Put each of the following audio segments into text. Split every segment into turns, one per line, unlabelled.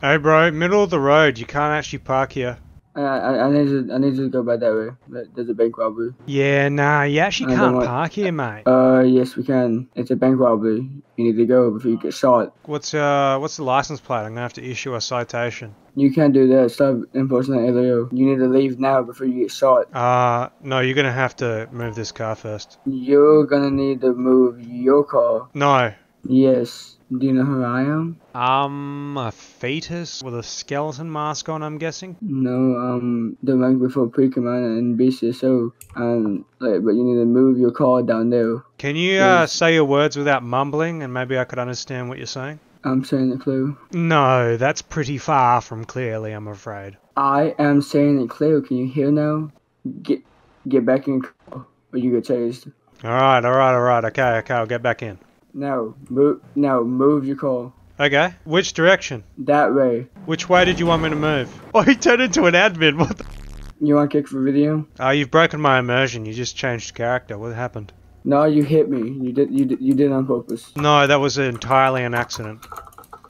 Hey bro, middle of the road. You can't actually park here.
I, I, I need to I need to go back that way. There's a bank robbery.
Yeah, nah, you actually
I
can't
want-
park here, mate.
Uh, yes we can. It's a bank robbery. You need to go before you get shot.
What's uh, what's the license plate? I'm gonna have to issue a citation.
You can't do that. Stop enforcing that illegal. You need to leave now before you get shot.
Uh, no, you're gonna have to move this car first.
You're gonna need to move your car.
No.
Yes. Do you know who I am?
Um, a fetus with a skeleton mask on, I'm guessing.
No, um, the rank before pre-commander and BCSO. And like, but you need to move your car down there.
Can you uh, say your words without mumbling, and maybe I could understand what you're saying?
I'm saying it clear.
No, that's pretty far from clearly, I'm afraid.
I am saying it clear. Can you hear now? Get get back in or you get chased.
All right, all right, all right. Okay, okay, I'll get back in.
Now, move. Now, move your car
Okay, which direction?
that way.
Which way did you want me to move? Oh, he turned into an admin. What the?
You want to kick for video?
Oh, you've broken my immersion. You just changed character. What happened?
No, you hit me. You did. You did. You did on purpose.
No, that was entirely an accident.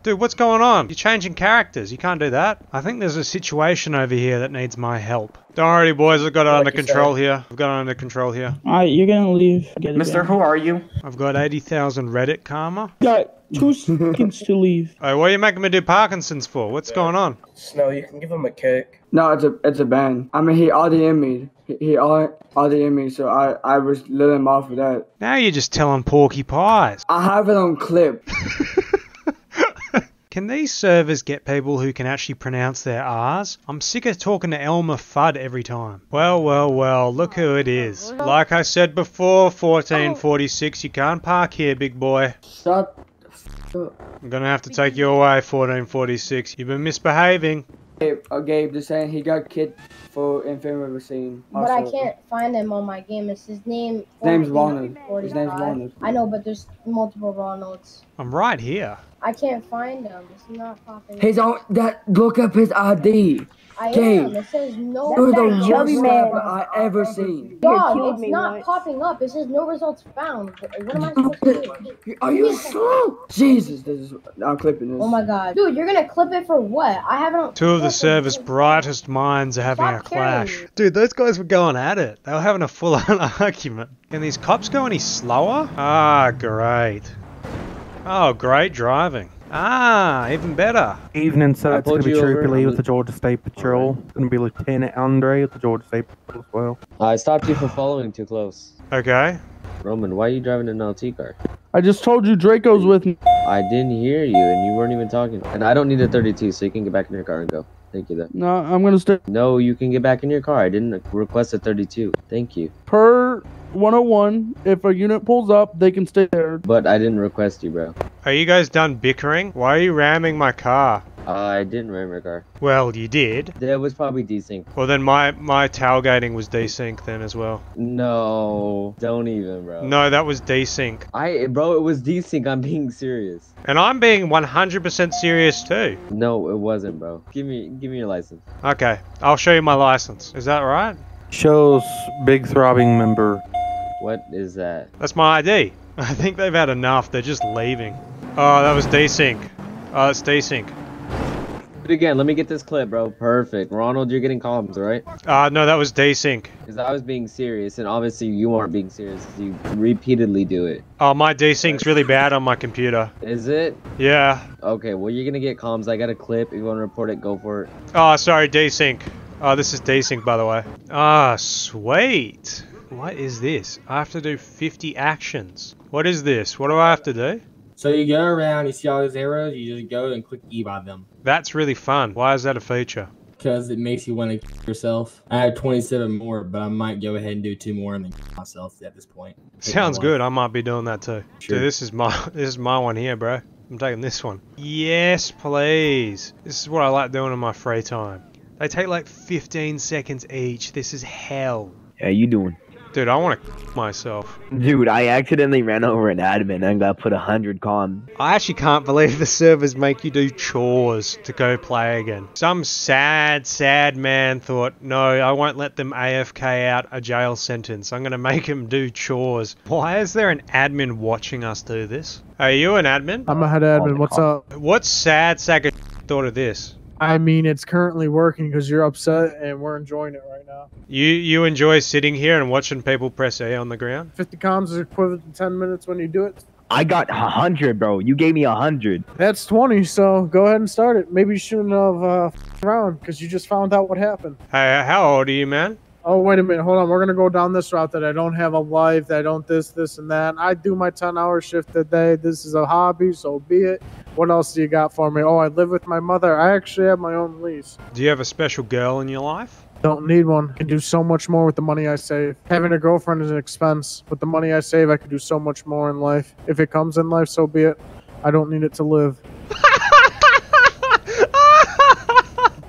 Dude, what's going on? You're changing characters. You can't do that. I think there's a situation over here that needs my help. Don't worry, boys. I've got it
Like
under
you
control here. I've got it under control here.
Alright, you're gonna leave. Get
Mister,
back.
who are you?
I've got 80,000 Reddit karma.
Got two seconds to leave.
Hey, what are you making me do Parkinson's for? What's going on?
Snow, you can give him a kick.
No, it's a it's a ban. I mean, he RDM me. He, he RDM me, so I I was letting him off of that.
Now you're just telling porky pies.
I have it on clip.
Can these servers get people who can actually pronounce their R's? I'm sick of talking to Elmer Fudd every time. Well, well, well, look who it is. Like I said before, 1446, you can't park here, big boy.
Shut. the f- up.
I'm gonna have to take you away, 1446. You've been misbehaving.
Gabe, uh, Gabe just saying he got kid for infirmary scene.
But I can't find him on my game. It's his name.
His name's Ronald. His name's Ronald.
I know, but there's multiple Ronalds.
I'm right here.
I can't find him. It's not popping. Up.
He's on that. Look up his ID.
I
Gabe.
am. It says no.
You're the
results
worst
found.
rapper I ever seen.
Dog, it's
me
not
once.
popping up. It says no results found. What am I supposed to do?
Are you slow? Jesus, this is. I'm clipping this.
Oh my god. Dude, you're gonna clip it for what? I haven't.
Two of the server's brightest minds are having a
Stop carrying
clash.
me.
Dude, those guys were going at it. They were having a full on argument. Can these cops go any slower? Ah, great. Oh, great driving. Ah, even better.
Evening, sir.
I
It's going to be
you
Trooper. Lee with the Georgia State Patrol. It's going to be Lieutenant Andre with the Georgia State Patrol as well.
I stopped you for following too close.
Okay.
Roman, why are you driving an LT car?
I just told you Draco's with me.
I didn't hear you and you weren't even talking. And I don't need a 32, so you can get back in your car and go. Thank you, though.
No, I'm gonna stay
No, you can get back in your car. I didn't request a 32. Thank you.
per 101. If a unit pulls up, they can stay there.
But I didn't request you, bro.
Are you guys done bickering? Why are you ramming my car?
Uh, I didn't ram your car.
Well, you did.
That was probably desync.
Well, then my, my tailgating was desync then as well.
No, don't even, bro.
No, that was desync.
I, bro, it was desync. I'm being serious.
And I'm being 100% serious too.
No, it wasn't, bro. Give me, give me your license.
Okay, I'll show you my license. Is that right?
Shows big throbbing member.
What is that?
That's my ID. I think they've had enough. They're just leaving. Oh, that was desync. Oh, that's desync.
Do it again. Let me get this clip, bro. Perfect. Ronald, you're getting comms, right?
Uh, no, that was desync.
Because I was being serious, and obviously you aren't being serious. You repeatedly do it.
Oh, my desync's really bad on my computer.
Is it?
Yeah.
Okay, well, you're gonna get comms. I got a clip. If you want to report it, go for it.
Oh, sorry, desync. Oh, this is desync, by the way. Ah, sweet. What is this? I have to do 50 actions. What is this? What do I have to do?
So you go around, you see all these arrows, you just go and click E by them.
That's really fun. Why is that a feature?
Because it makes you want to kill yourself. I have 27 more, but I might go ahead and do two more and then kill myself at this point.
Sounds good. I might be doing that too.
Sure.
Dude, this is my this is my one here, bro. I'm taking this one. Yes, please. This is what I like doing in my free time. They take like 15 seconds each. This is hell.
How you doing?
Dude, I want to myself.
Dude, I accidentally ran over an admin and got put a hundred con.
I actually can't believe the servers make you do chores to go play again. Some sad, sad man thought, no, I won't let them AFK out a jail sentence. I'm going to make them do chores. Why is there an admin watching us do this? Are you an admin?
I'm a head admin. Oh, What's up?
What sad sack of thought of this?
I mean, it's currently working because you're upset and we're enjoying it right now.
You you enjoy sitting here and watching people press A on the ground?
50 comms is equivalent to 10 minutes when you do it.
I got hundred, bro. You gave me hundred.
That's 20, so go ahead and start it. Maybe you shouldn't have uh, around because you just found out what happened.
Hey, how old are you, man?
Oh, wait a minute. Hold on. We're going to go down this route that I don't have a life, that I don't this, this, and that. I do my 10 hour shift a day. This is a hobby, so be it. What else do you got for me? Oh, I live with my mother. I actually have my own lease.
Do you have a special girl in your life?
Don't need one. Can do so much more with the money I save. Having a girlfriend is an expense. With the money I save, I could do so much more in life. If it comes in life, so be it. I don't need it to live.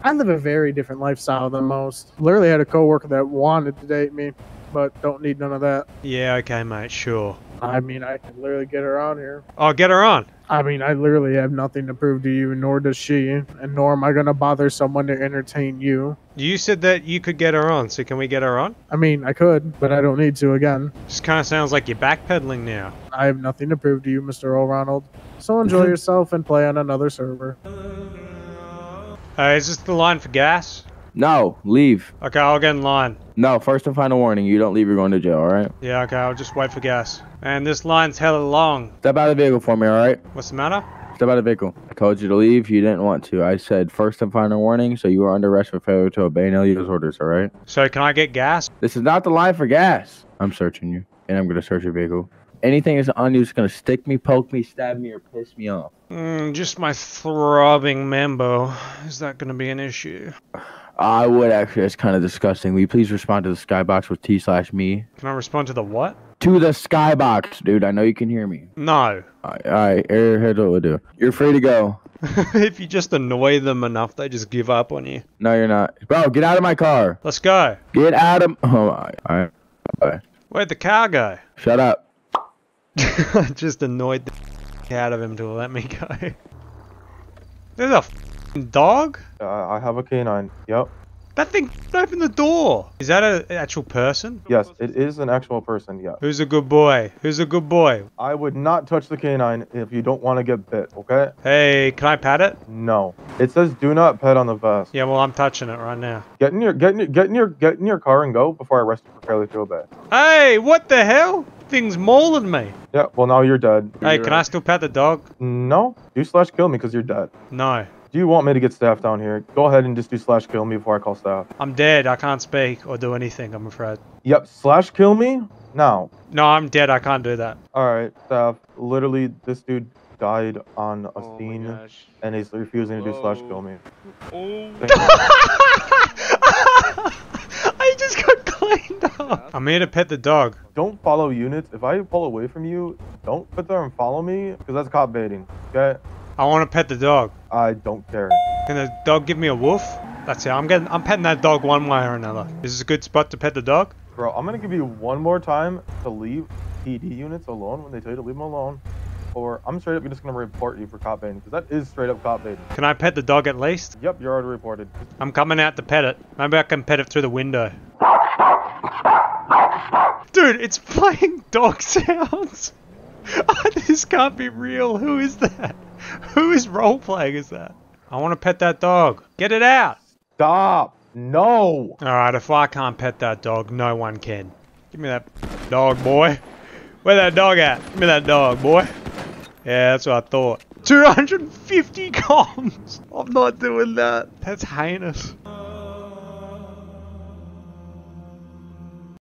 I live a very different lifestyle than most. Literally had a coworker that wanted to date me, but don't need none of that.
Yeah, okay, mate, sure.
I mean, I can literally get her on here.
Oh, get her on.
I mean, I literally have nothing to prove to you, nor does she, and nor am I gonna bother someone to entertain you.
You said that you could get her on, so can we get her on?
I mean, I could, but I don't need to again.
Just kind of sounds like you're backpedaling now.
I have nothing to prove to you, Mr. O'Ronald. So enjoy yourself and play on another server.
Hey, is this the line for gas?
No, leave.
Okay, I'll get in line.
No, first and final warning. You don't leave, you're going to jail, alright?
Yeah, okay, I'll just wait for gas. And this line's hella long.
Step out of the vehicle for me, alright?
What's the matter?
Step out of the vehicle. I told you to leave, you didn't want to. I said first and final warning, so you are under arrest for failure to obey Nelio's orders, alright?
So can I get gas?
This is not the line for gas. I'm searching you, and I'm gonna search your vehicle. Anything that's on you is gonna stick me, poke me, stab me, or piss me off.
Mm, just my throbbing mambo. Is that gonna be an issue?
I would actually. It's kind of disgusting. Will you please respond to the skybox with T slash me?
Can I respond to the what?
To the skybox, dude. I know you can hear me.
No.
Alright, alright. Here's what we'll do. You're free to go.
if you just annoy them enough, they just give up on you.
No, you're not. Bro, get out of my car.
Let's go.
Get out of. Oh, alright. Alright.
Where'd the car go?
Shut up.
I just annoyed the out of him to let me go. There's a dog?
Uh, I have a canine. Yep.
That thing opened the door. Is that an actual person?
Yes, it is an actual person. Yeah.
Who's a good boy? Who's a good boy?
I would not touch the canine if you don't want to get bit. Okay?
Hey, can I pat it?
No. It says do not pet on the vest.
Yeah, well, I'm touching it right now.
Get in your get in your get in your get in your car and go before I arrest you for failure to obey.
Hey, what the hell? Thing's mauling me.
Yeah. Well, now you're dead.
Hey, can I still pet the dog?
No. You slash kill me because you're dead.
No.
Do you want me to get staff down here? Go ahead and just do slash kill me before I call staff.
I'm dead. I can't speak or do anything, I'm afraid.
Yep. Slash kill me now.
No, I'm dead. I can't do that.
All right, staff. Literally, this dude died on a
Oh
scene, and he's refusing to do slash kill me. Oh.
I just got cleaned up. I'm here to pet the dog.
Don't follow units. If I pull away from you, don't put there and follow me, because that's cop baiting. Okay?
I want to pet the dog.
I don't care.
Can the dog give me a woof? That's it. I'm getting. I'm petting that dog one way or another. Is this a good spot to pet the dog?
Bro, I'm gonna give you one more time to leave PD units alone when they tell you to leave them alone. Or I'm straight up just gonna report you for cop baiting, because that is straight up cop baiting.
Can I pet the dog at least?
Yep, you're already reported.
I'm coming out to pet it. Maybe I can pet it through the window. Dude, it's playing dog sounds. this can't be real. Who is that? Who is role playing is that? I want to pet that dog. Get it out.
Stop! No!
Alright, if I can't pet that dog, no one can. Give me that dog, boy. Where that dog at? Give me that dog, boy. Yeah, that's what I thought. 250 comms! I'm not doing that. That's heinous.